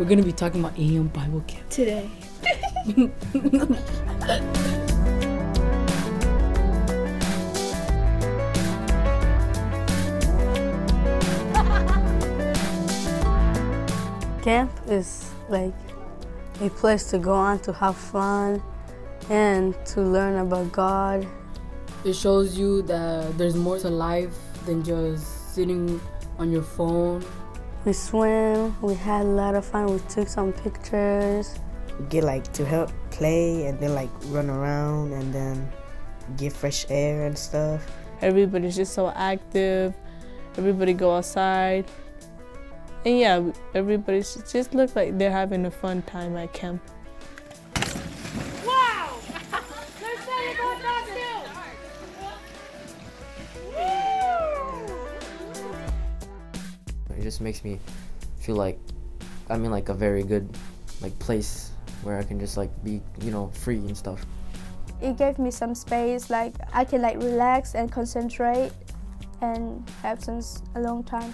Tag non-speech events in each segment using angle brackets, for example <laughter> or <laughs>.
We're gonna be talking about AM Bible Camp today. <laughs> Camp is like a place to go on to have fun and to learn about God. It shows you that there's more to life than just sitting on your phone. We swim, we had a lot of fun, we took some pictures. Get like to help play and then like run around and then get fresh air and stuff. Everybody's just so active. Everybody go outside. And yeah, everybody just look like they're having a fun time at camp. Just makes me feel like I'm in like a very good like place where I can just like be, you know, free and stuff. It gave me some space, like I can like relax and concentrate and have some long time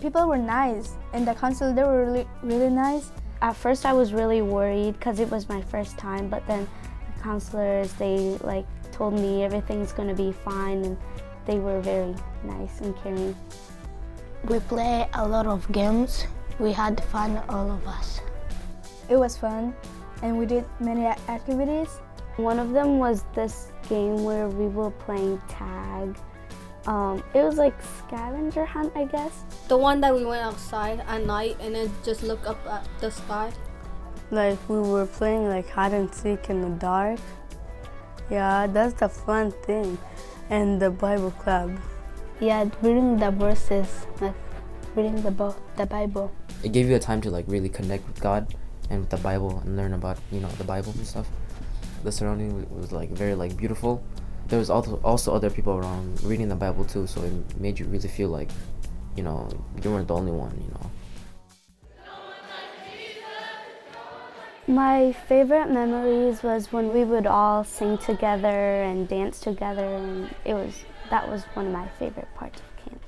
people were nice. and the counselor, they were really, really nice. At first I was really worried because it was my first time, but then the counselors, they like told me everything's gonna be fine and they were very nice and caring. We play a lot of games. We had fun, all of us. It was fun and we did many activities. One of them was this game where we were playing tag um, it was like scavenger hunt, I guess. The one that we went outside at night and then just look up at the sky. Like we were playing like hide and seek in the dark. Yeah, that's the fun thing. And the Bible club. Yeah, reading the verses, like reading the book, the Bible. It gave you a time to like really connect with God and with the Bible and learn about you know the Bible and stuff. The surrounding was like very like beautiful there was also also other people around reading the Bible too, so it made you really feel like, you know, you weren't the only one, you know. My favorite memories was when we would all sing together and dance together, and it was that was one of my favorite parts of camp.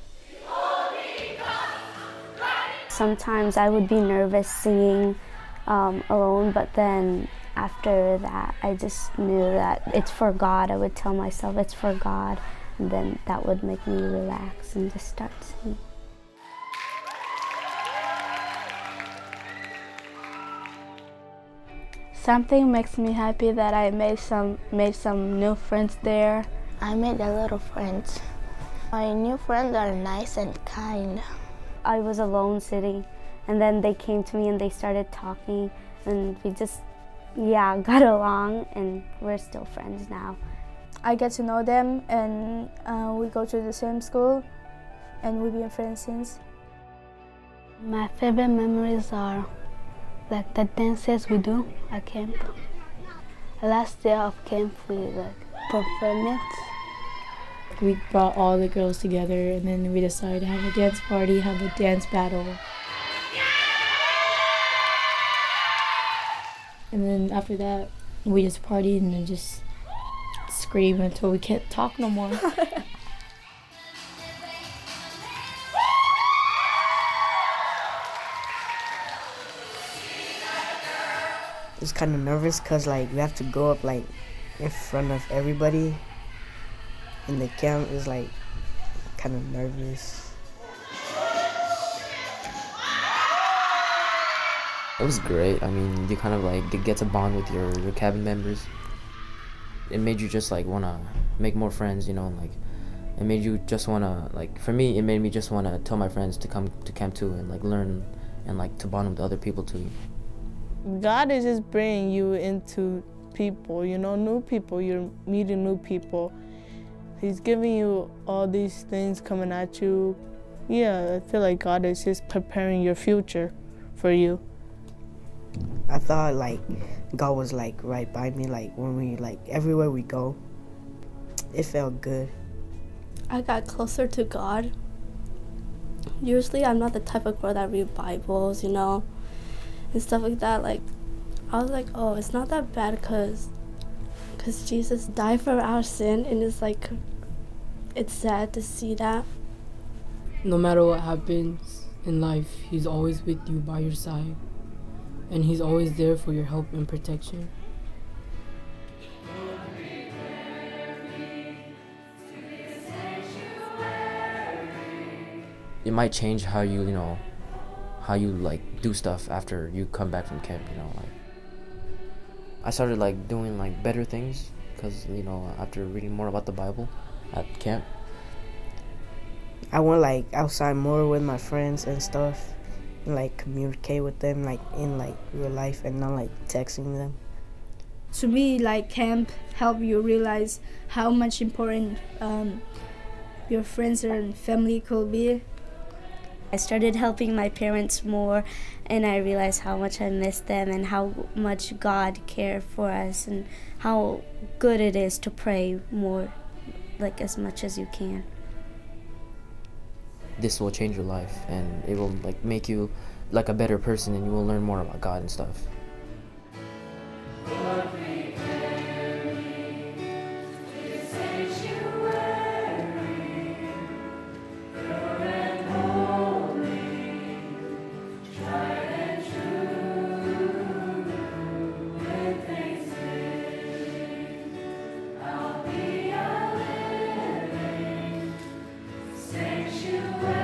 Sometimes I would be nervous singing um, alone, but then after that, I just knew that it's for God. I would tell myself it's for God, and then that would make me relax and just start singing. Something makes me happy that I made some made some new friends there. I made a lot of friends. My new friends are nice and kind. I was alone sitting, and then they came to me and they started talking, and we just yeah, <laughs> got along and we're still friends now. I get to know them and uh, we go to the same school and we've been friends since. My favorite memories are like the dances we do at camp. Last day of camp we like perform it. We brought all the girls together and then we decided to have a dance party, have a dance battle. And then after that, we just partied and then just scream until we can't talk no more. <laughs> was kind of nervous because like we have to go up like in front of everybody in the camp. Is like kind of nervous. It was great. I mean, you kind of like get to bond with your, your cabin members. It made you just like want to make more friends, you know, like it made you just want to like for me it made me just want to tell my friends to come to camp too and like learn and like to bond with other people too. God is just bringing you into people, you know, new people. You're meeting new people. He's giving you all these things coming at you. Yeah, I feel like God is just preparing your future for you. I thought like God was like right by me, like when we like everywhere we go. It felt good. I got closer to God. Usually, I'm not the type of girl that read Bibles, you know, and stuff like that. Like, I was like, oh, it's not that bad because, because Jesus died for our sin, and it's like, it's sad to see that. No matter what happens, in life, He's always with you by your side, and He's always there for your help and protection. It might change how you, you know, how you like do stuff after you come back from camp. You know, like I started like doing like better things because you know after reading more about the Bible at camp. I went like outside more with my friends and stuff, and like communicate with them like in like real life and not like texting them. To me, like camp help you realize how much important um, your friends and family could be. I started helping my parents more, and I realized how much I miss them and how much God cared for us and how good it is to pray more, like as much as you can. This will change your life, and it will like make you like a better person, and you will learn more about God and stuff. you.